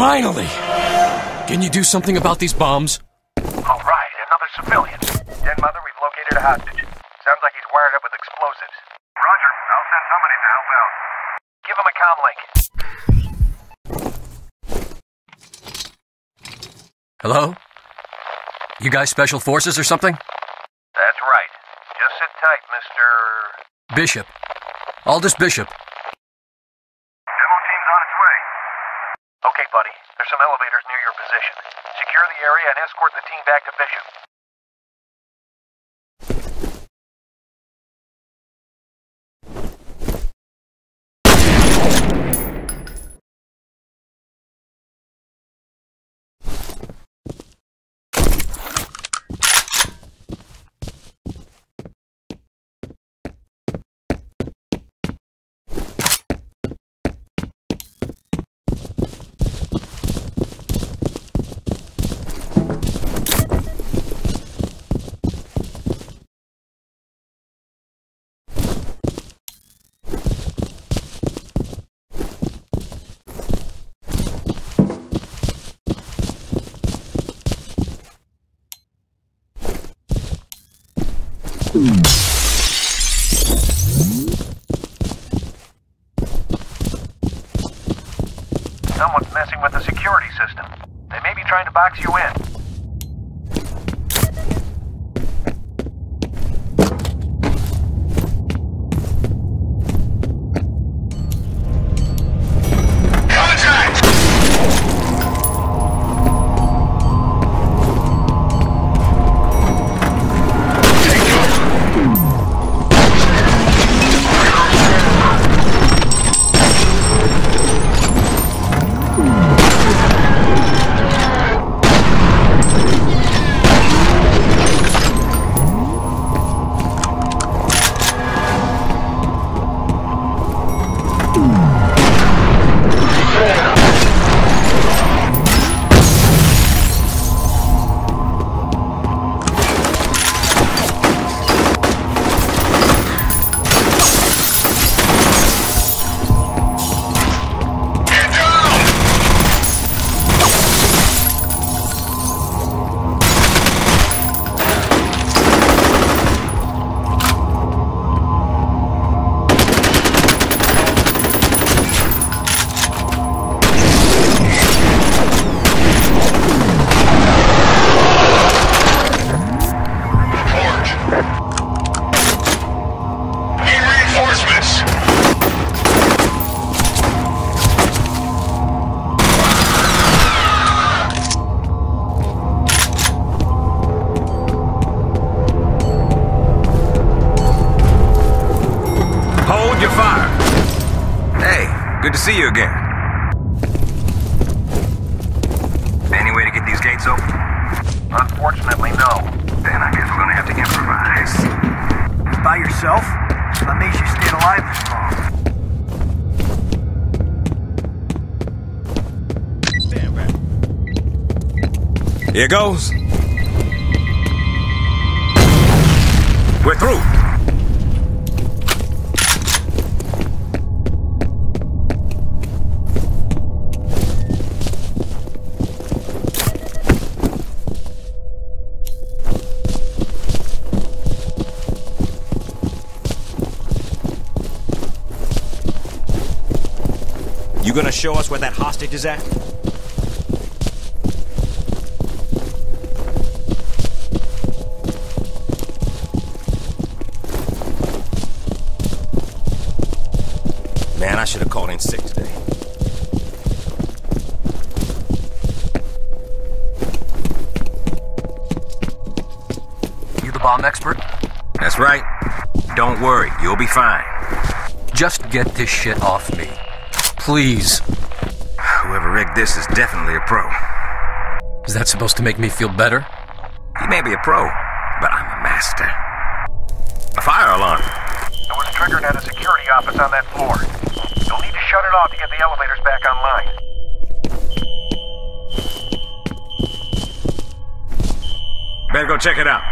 Finally! Can you do something about these bombs? All right, another civilian. Den Mother, we've located a hostage. Sounds like he's wired up with explosives. Roger. I'll send somebody to help out. Give him a comm link. Hello? You guys special forces or something? That's right. Just sit tight, Mr. Bishop. Aldous Bishop. Okay, buddy. There's some elevators near your position. Secure the area and escort the team back to Bishop. Someone's messing with the security system. They may be trying to box you in. goes. We're through. You gonna show us where that hostage is at? bomb expert? That's right. Don't worry, you'll be fine. Just get this shit off me. Please. Whoever rigged this is definitely a pro. Is that supposed to make me feel better? You may be a pro, but I'm a master. A fire alarm. It was triggered at a security office on that floor. You'll need to shut it off to get the elevators back online. Better go check it out.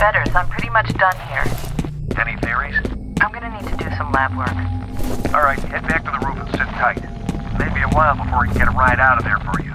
Betters, I'm pretty much done here. Any theories? I'm gonna need to do some lab work. All right, head back to the roof and sit tight. Maybe a while before we can get a ride out of there for you.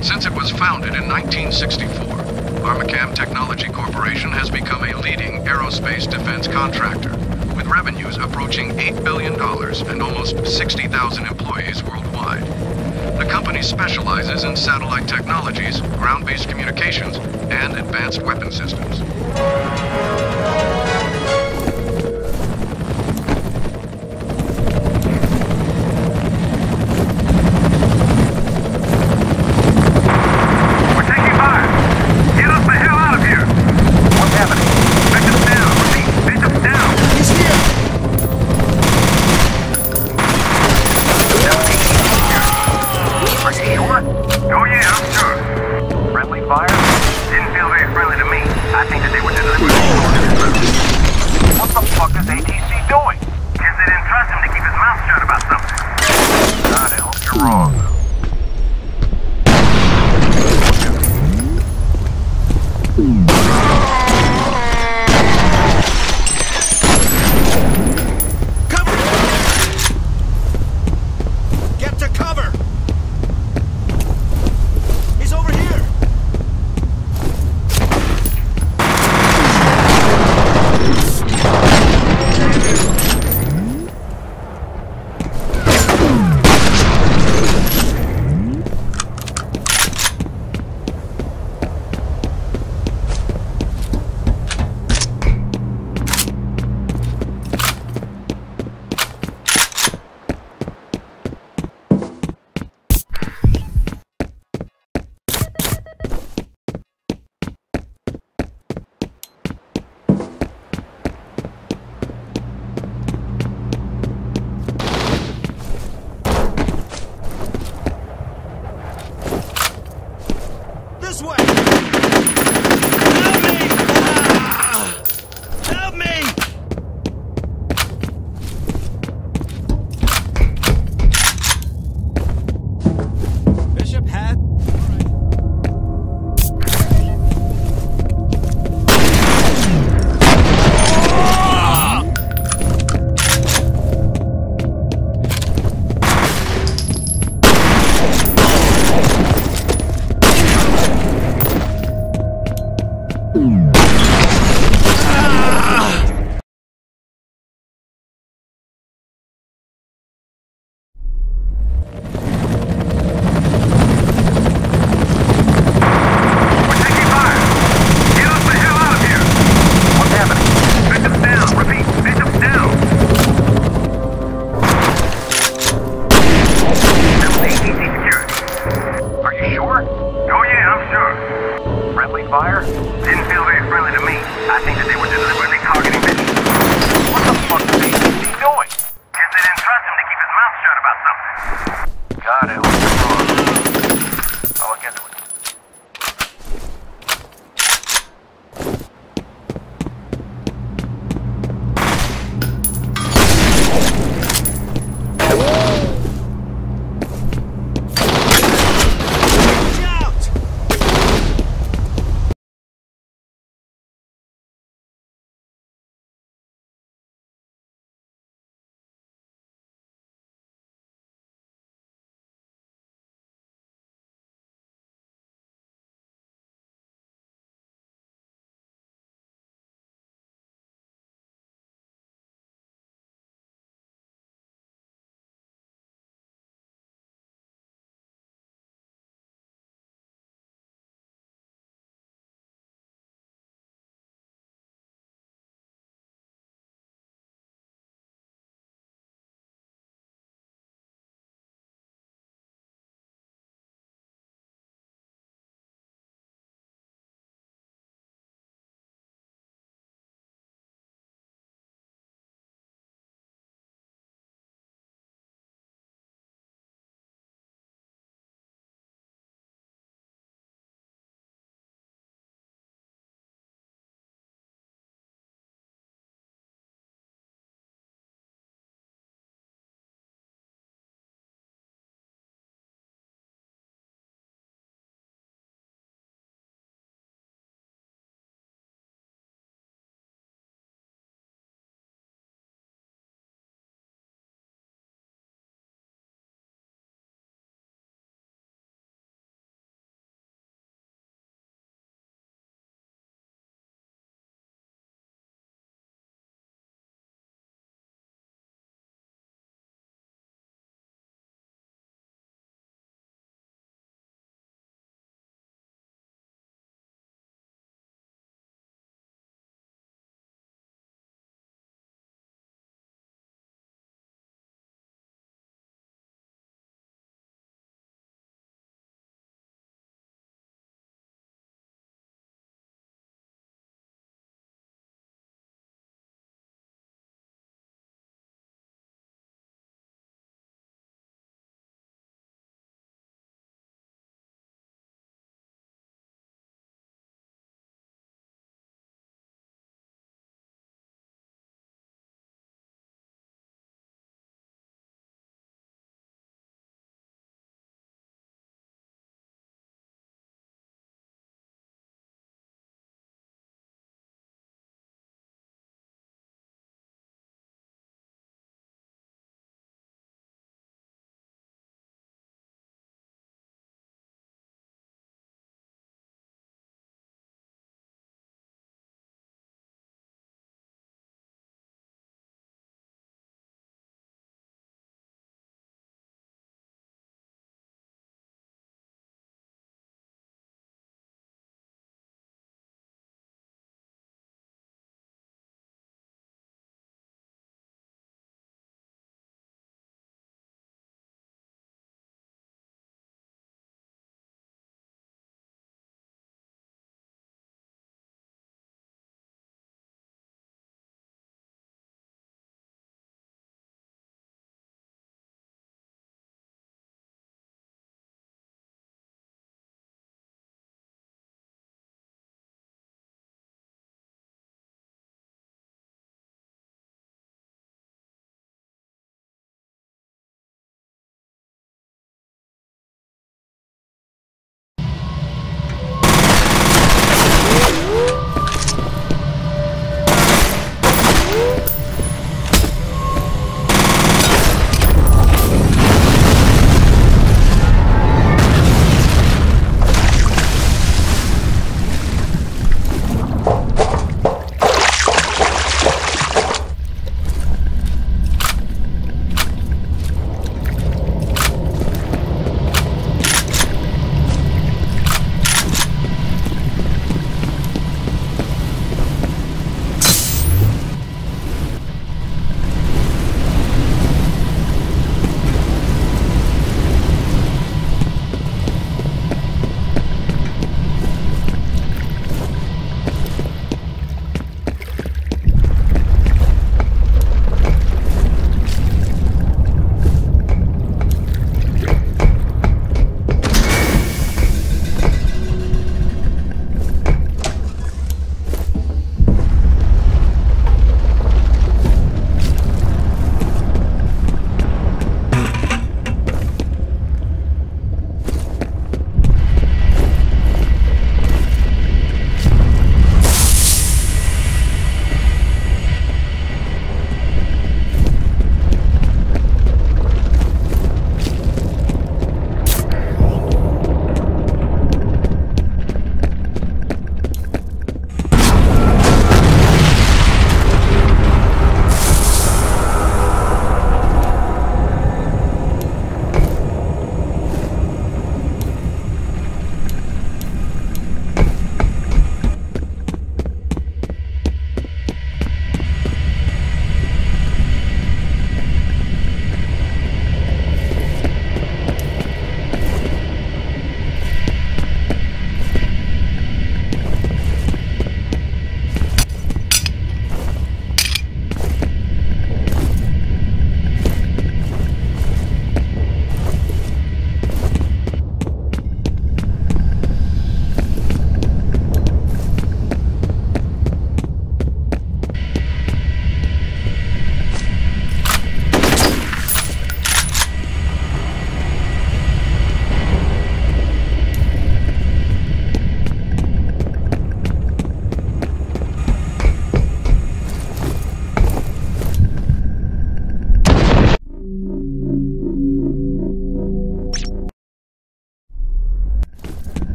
Since it was founded in 1964, Armacham Technology Corporation has become a leading aerospace defense contractor, with revenues approaching $8 billion and almost 60,000 employees worldwide. The company specializes in satellite technologies, ground-based communications, and advanced weapon systems.